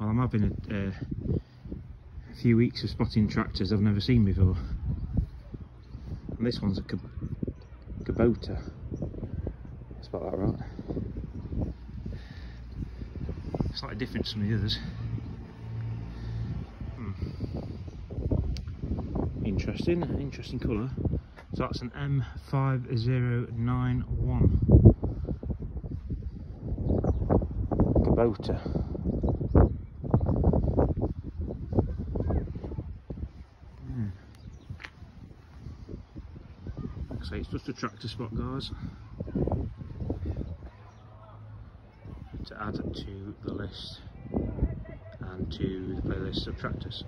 Well, I'm having a, uh, few weeks of spotting tractors I've never seen before. And this one's a Kub Kubota. Spot that right. Slightly different from the others. Hmm. Interesting, interesting colour. So that's an M5091 Kubota. Say, it's just a tractor spot, guys. To add to the list and to the playlist of tractors.